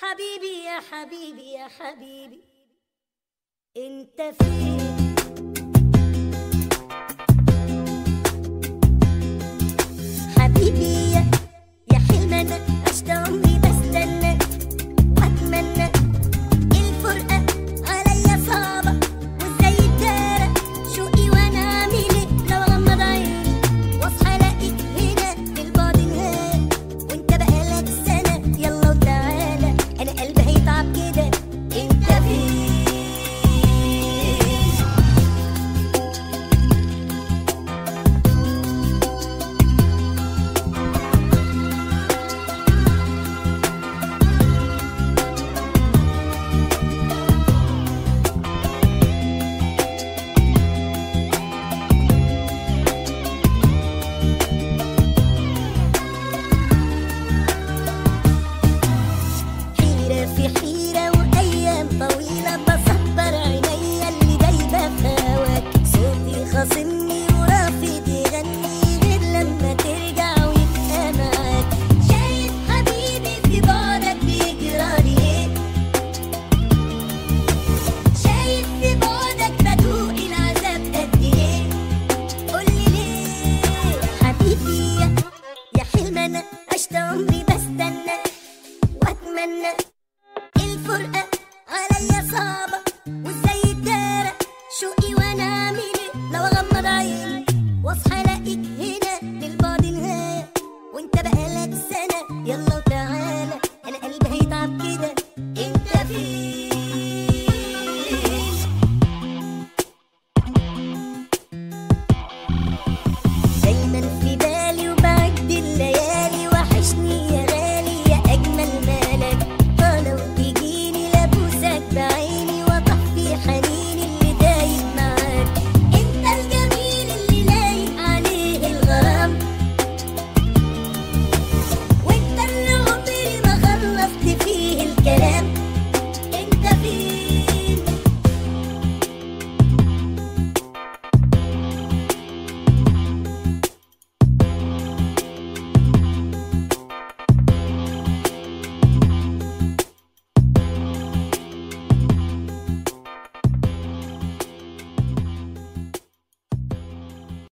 حبيبي يا حبيبي يا حبيبي. انت فين؟ اتمنى الفرقة عليا صعبه وازاي الدارة شوقي وأنا